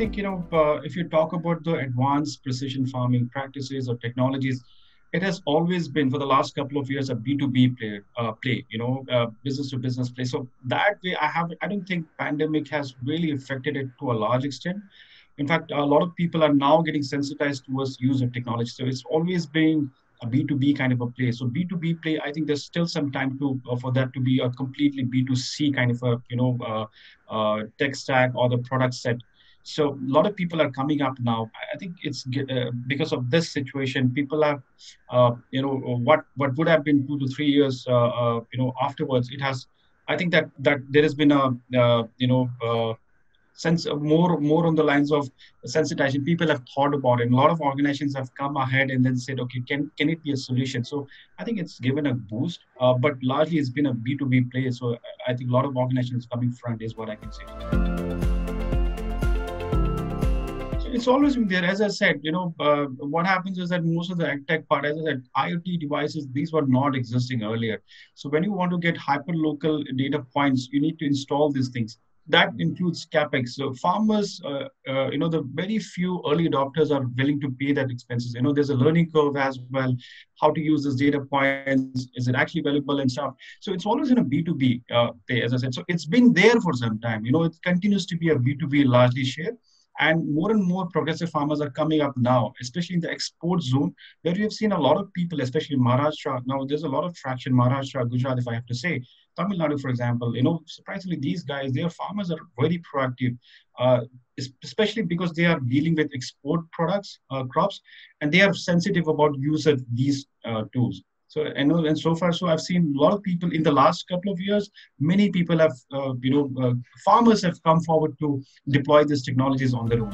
think you know uh, if you talk about the advanced precision farming practices or technologies, it has always been for the last couple of years a B2B play, uh, play you know, uh, business to business play. So that way, I have I don't think pandemic has really affected it to a large extent. In fact, a lot of people are now getting sensitized towards use of technology. So it's always been a B2B kind of a play. So B2B play, I think there's still some time to uh, for that to be a completely B2C kind of a you know uh, uh, tech stack or the product set. So a lot of people are coming up now. I think it's uh, because of this situation. People have, uh, you know, what what would have been two to three years, uh, you know, afterwards. It has. I think that that there has been a, you know sense more more on the lines of sensitization people have thought about it and a lot of organizations have come ahead and then said okay can can it be a solution so i think it's given a boost uh, but largely it's been a b2b play so i think a lot of organizations coming front is what i can say it's always been there. As I said, you know, uh, what happens is that most of the tech part, as I said, IoT devices, these were not existing earlier. So when you want to get hyper local data points, you need to install these things that includes capex. So farmers, uh, uh, you know, the very few early adopters are willing to pay that expenses. You know, there's a learning curve as well. How to use this data points? Is it actually valuable and stuff? So it's always in a B2B uh, as I said. So it's been there for some time. You know, it continues to be a B2B largely share. And more and more progressive farmers are coming up now, especially in the export zone, where we have seen a lot of people, especially Maharashtra. Now, there's a lot of traction, Maharashtra, Gujarat, if I have to say. Tamil Nadu, for example, you know, surprisingly, these guys, their farmers are very proactive, uh, especially because they are dealing with export products, uh, crops, and they are sensitive about use of these uh, tools. So and, and so far, so I've seen a lot of people in the last couple of years. Many people have, uh, you know, uh, farmers have come forward to deploy these technologies on their own.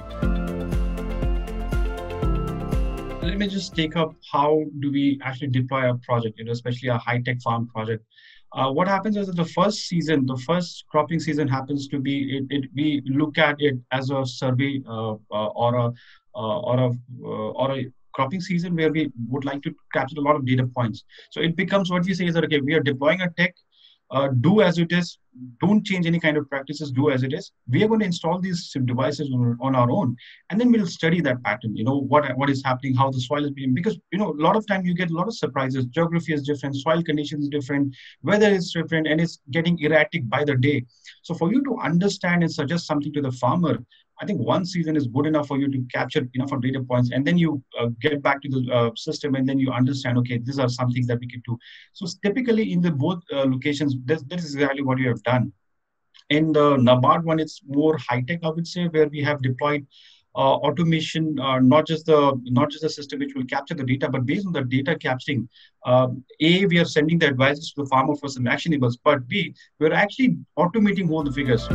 Let me just take up how do we actually deploy a project, you know, especially a high tech farm project. Uh, what happens is that the first season, the first cropping season happens to be, it, it we look at it as a survey uh, uh, or a uh, or a uh, or a cropping season where we would like to capture a lot of data points. So it becomes what we say is that, okay, we are deploying a tech, uh, do as it is, don't change any kind of practices, do as it is. We are going to install these devices on, on our own, and then we'll study that pattern, you know, what, what is happening, how the soil is being, because, you know, a lot of time you get a lot of surprises. Geography is different, soil conditions different, weather is different, and it's getting erratic by the day. So for you to understand and suggest something to the farmer, I think one season is good enough for you to capture enough of data points, and then you uh, get back to the uh, system, and then you understand, okay, these are some things that we can do. So typically in the both uh, locations, this, this is exactly what you have done. In the NABARD one, it's more high tech, I would say, where we have deployed uh, automation, uh, not just the not just the system which will capture the data, but based on the data capturing, um, a we are sending the advices to the farmer for some actionables, but b we're actually automating all the figures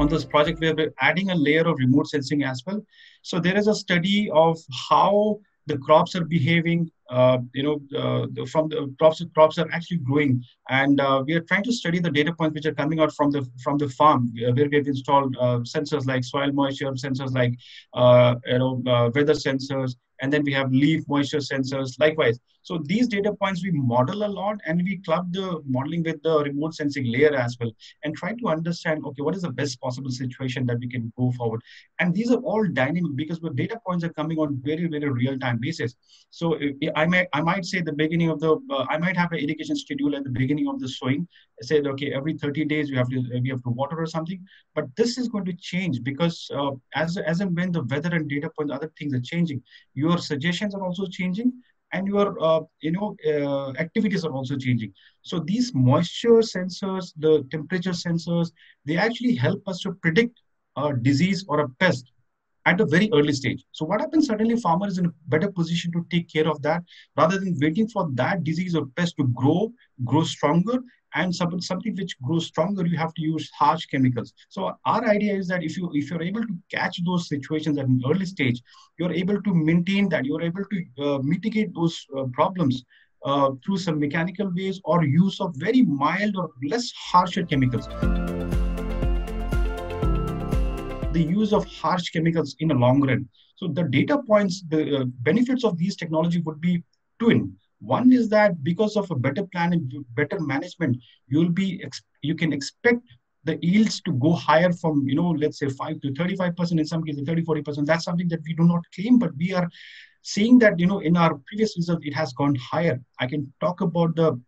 on this project, we're adding a layer of remote sensing as well. So there is a study of how the crops are behaving. Uh, you know, uh, from the crops, crops are actually growing, and uh, we are trying to study the data points which are coming out from the from the farm, uh, where we have installed uh, sensors like soil moisture, sensors like uh, you know weather sensors, and then we have leaf moisture sensors likewise so these data points we model a lot and we club the modeling with the remote sensing layer as well and try to understand okay what is the best possible situation that we can go forward. And these are all dynamic because the data points are coming on very very real time basis. So i might i might say the beginning of the uh, i might have an irrigation schedule at the beginning of the sowing. I said okay every 30 days we have to we have to water or something. But this is going to change because uh, as as and when the weather and data points other things are changing your suggestions are also changing and your uh, you know uh, activities are also changing. So these moisture sensors the temperature sensors they actually help us to predict a disease or a pest at a very early stage. So what happens suddenly farmer is in a better position to take care of that rather than waiting for that disease or pest to grow grow stronger and some, something which grows stronger you have to use harsh chemicals. So our idea is that if you if you're able to catch those situations at an early stage you're able to maintain that you're able to uh, mitigate those uh, problems uh, through some mechanical ways or use of very mild or less harsher chemicals. The use of harsh chemicals in the long run. So the data points the uh, benefits of these technology would be twin one is that because of a better plan and better management, you'll be you can expect the yields to go higher from, you know, let's say 5 to 35%, in some cases 30, 40%. That's something that we do not claim, but we are seeing that, you know, in our previous results, it has gone higher. I can talk about the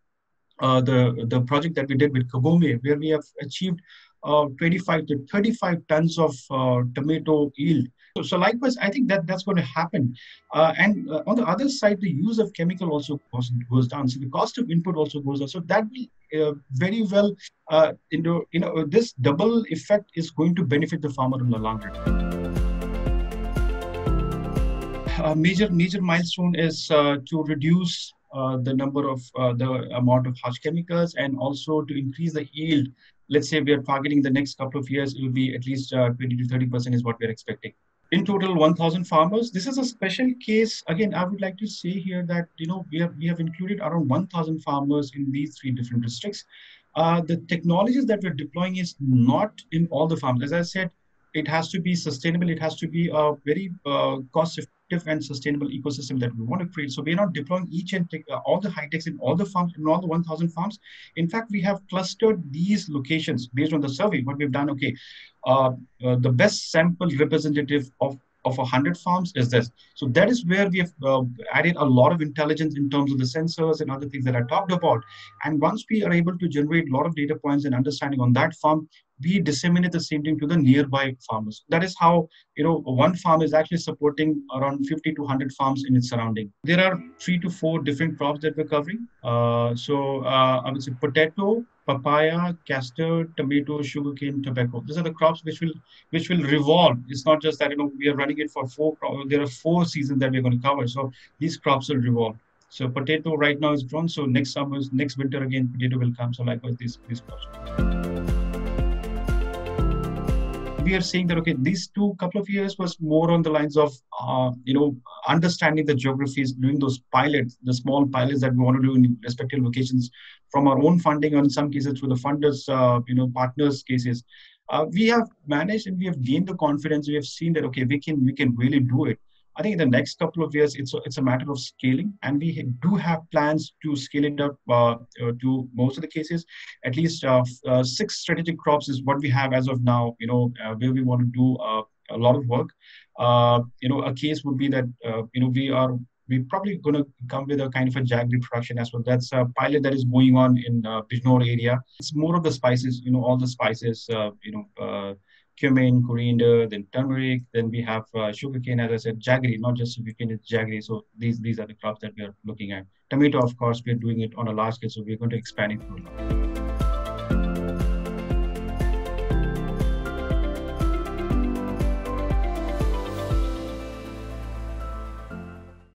uh, the, the project that we did with Kagome, where we have achieved uh, 25 to 35 tons of uh, tomato yield. So, so, likewise, I think that that's going to happen. Uh, and uh, on the other side, the use of chemical also goes, goes down. So the cost of input also goes down. So that will uh, very well, uh, into, you know, this double effect is going to benefit the farmer in the long run. A major major milestone is to reduce uh, the number of uh, the amount of harsh chemicals and also to increase the yield. Let's say we are targeting the next couple of years, it will be at least uh, 20 to 30% is what we're expecting. In total, 1,000 farmers. This is a special case. Again, I would like to say here that you know we have we have included around 1,000 farmers in these three different districts. Uh, the technologies that we're deploying is not in all the farms. As I said, it has to be sustainable. It has to be a very uh, cost effective and sustainable ecosystem that we want to create. So we're not deploying each and take, uh, all the high techs in all the farms, in all the 1,000 farms. In fact, we have clustered these locations based on the survey. What we've done, okay, uh, uh the best sample representative of of 100 farms is this. So that is where we have uh, added a lot of intelligence in terms of the sensors and other things that I talked about. And once we are able to generate a lot of data points and understanding on that farm, we disseminate the same thing to the nearby farmers. That is how, you know, one farm is actually supporting around 50 to 100 farms in its surrounding. There are three to four different crops that we're covering. Uh, so uh, I would say potato, papaya, castor, tomato, sugarcane, tobacco. These are the crops which will which will revolve. It's not just that you know we are running it for four. There are four seasons that we're going to cover. So these crops will revolve. So potato right now is grown. So next summer, next winter again, potato will come. So likewise, these these crops we are saying that okay these two couple of years was more on the lines of uh, you know understanding the geographies doing those pilots the small pilots that we want to do in respective locations from our own funding or in some cases through the funders uh, you know partners cases. Uh, we have managed and we have gained the confidence. We have seen that okay we can we can really do it I think in the next couple of years, it's a, it's a matter of scaling, and we do have plans to scale it up uh, uh, to most of the cases. At least uh, uh six strategic crops is what we have as of now. You know, uh, where we want to do uh, a lot of work. you know, a case would be that you know we are we're probably going to come with a kind of a jaggery production as well. That's a pilot that is going on in uh, Bijnor area. It's more of the spices, you know, all the spices, you know, cumin, coriander, then turmeric. Then we have uh, sugarcane, as I said, jaggery, not just sugarcane, it's jaggery. So these these are the crops that we are looking at. Tomato, of course, we're doing it on a large scale, so we're going to expand it.